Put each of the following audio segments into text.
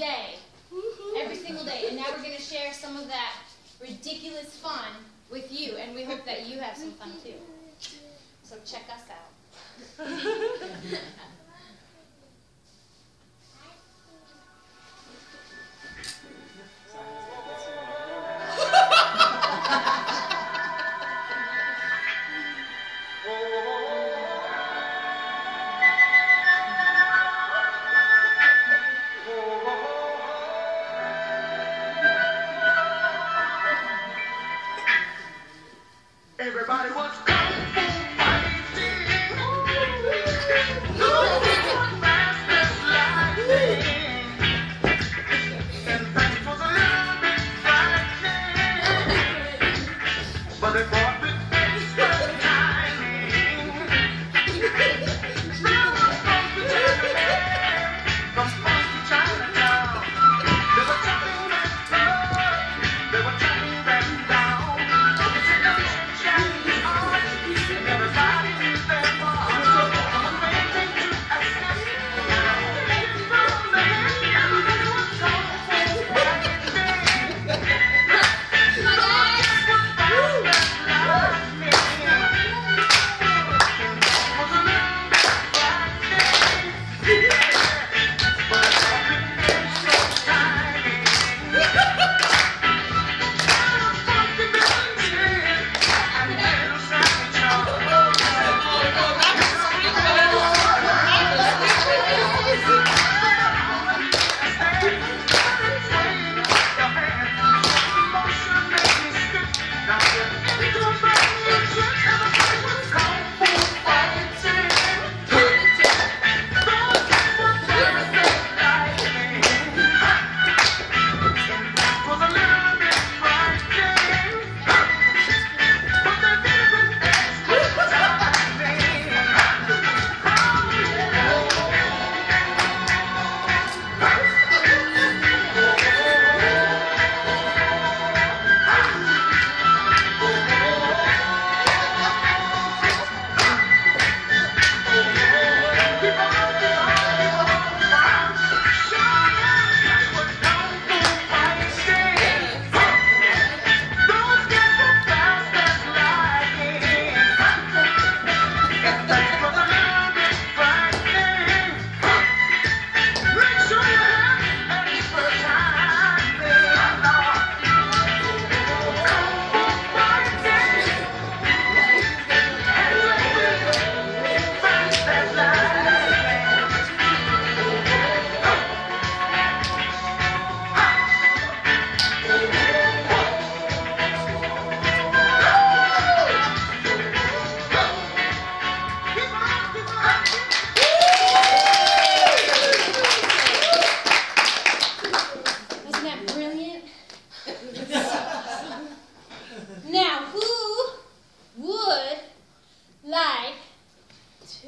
day. Every single day. And now we're going to share some of that ridiculous fun with you, and we hope that you have some fun too. So check us out.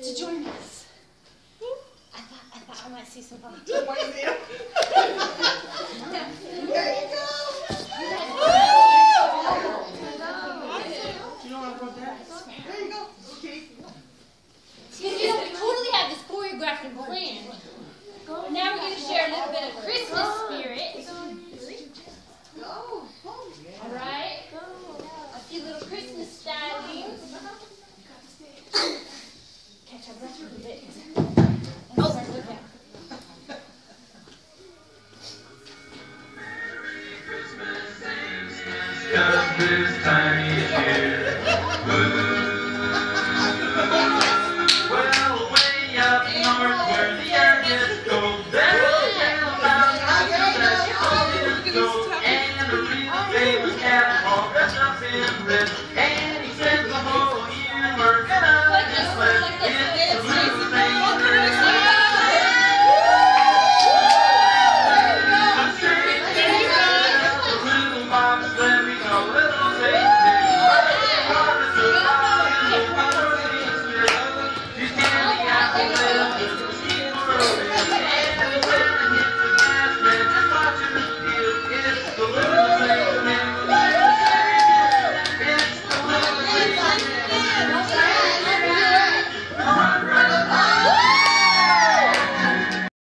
to join us? I thought I thought I might see some volunteers. See, we totally have this choreographed and planned. Now we're going to share a little bit of Christmas Cause this time each year. Well, way up north where the air gets cold, there's a tale about how that's cold and cold, and a real famous cat all dressed up in red, Thank you.